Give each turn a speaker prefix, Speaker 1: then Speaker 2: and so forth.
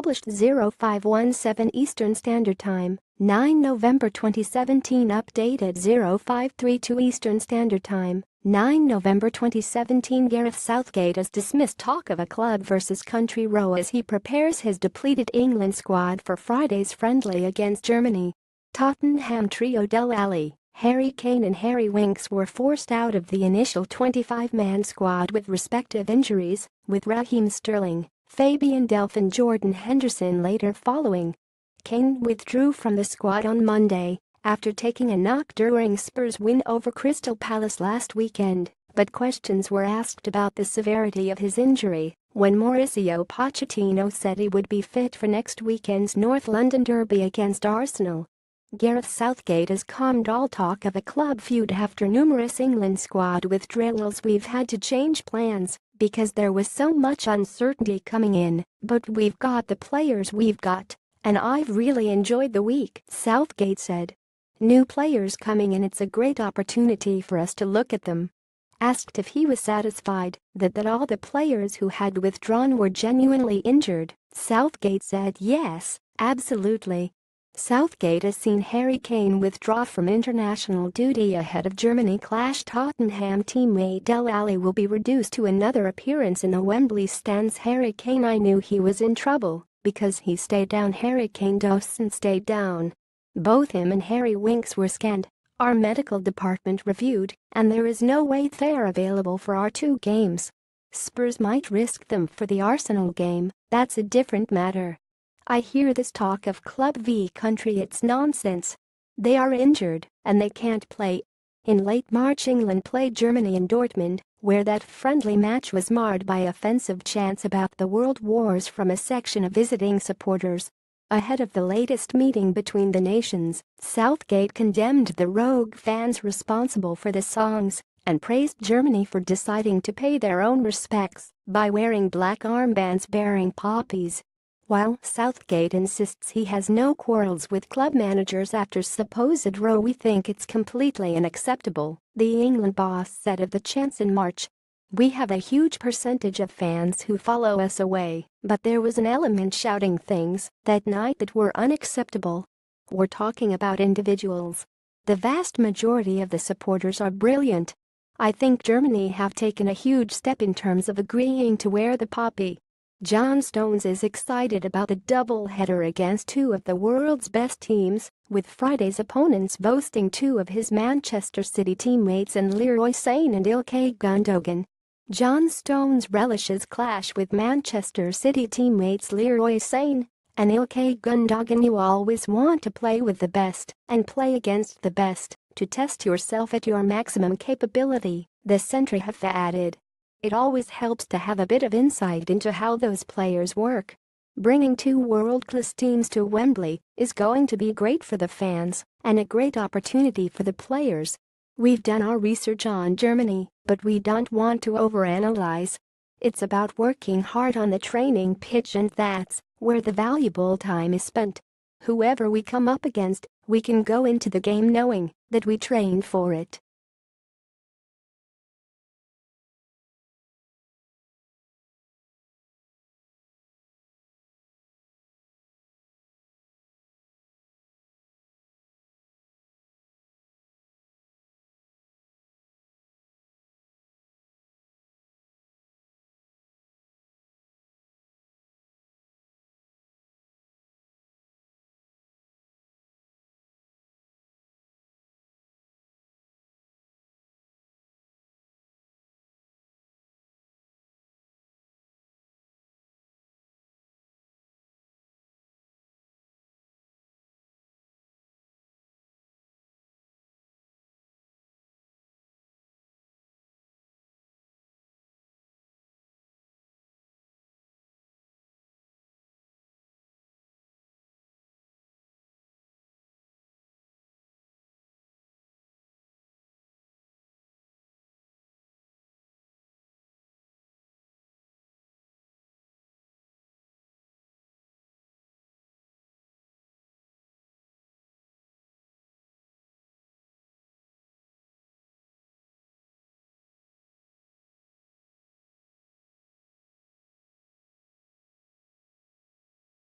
Speaker 1: published 0517 Eastern Standard Time, 9 November 2017 updated 0532 Eastern Standard Time, 9 November 2017 Gareth Southgate has dismissed talk of a club versus country row as he prepares his depleted England squad for Friday's friendly against Germany. Tottenham trio Dele Alli, Harry Kane and Harry Winks were forced out of the initial 25-man squad with respective injuries, with Raheem Sterling, Fabian Delph and Jordan Henderson later following. Kane withdrew from the squad on Monday after taking a knock during Spurs' win over Crystal Palace last weekend, but questions were asked about the severity of his injury when Mauricio Pochettino said he would be fit for next weekend's North London derby against Arsenal. Gareth Southgate has calmed all talk of a club feud after numerous England squad withdrawals we've had to change plans because there was so much uncertainty coming in, but we've got the players we've got, and I've really enjoyed the week, Southgate said. New players coming in it's a great opportunity for us to look at them. Asked if he was satisfied that, that all the players who had withdrawn were genuinely injured, Southgate said yes, absolutely, Southgate has seen Harry Kane withdraw from international duty ahead of Germany clash Tottenham teammate Dele Alli will be reduced to another appearance in the Wembley stands Harry Kane I knew he was in trouble because he stayed down Harry Kane Dawson stayed down. Both him and Harry Winks were scanned, our medical department reviewed, and there is no way they're available for our two games. Spurs might risk them for the Arsenal game, that's a different matter. I hear this talk of Club v country it's nonsense. They are injured and they can't play. In late March England played Germany in Dortmund, where that friendly match was marred by offensive chants about the world wars from a section of visiting supporters. Ahead of the latest meeting between the nations, Southgate condemned the rogue fans responsible for the songs and praised Germany for deciding to pay their own respects by wearing black armbands bearing poppies while Southgate insists he has no quarrels with club managers after supposed row we think it's completely unacceptable, the England boss said of the chance in March. We have a huge percentage of fans who follow us away, but there was an element shouting things that night that were unacceptable. We're talking about individuals. The vast majority of the supporters are brilliant. I think Germany have taken a huge step in terms of agreeing to wear the poppy John Stones is excited about the doubleheader against two of the world's best teams, with Friday's opponents boasting two of his Manchester City teammates in Leroy Sane and Ilkay Gundogan. John Stones relishes clash with Manchester City teammates Leroy Sane and Ilkay Gundogan you always want to play with the best and play against the best to test yourself at your maximum capability, the centre have added. It always helps to have a bit of insight into how those players work. Bringing two world-class teams to Wembley is going to be great for the fans and a great opportunity for the players. We've done our research on Germany, but we don't want to overanalyze. It's about working hard on the training pitch and that's where the valuable time is spent. Whoever we come up against, we can go into the game knowing that we trained for it.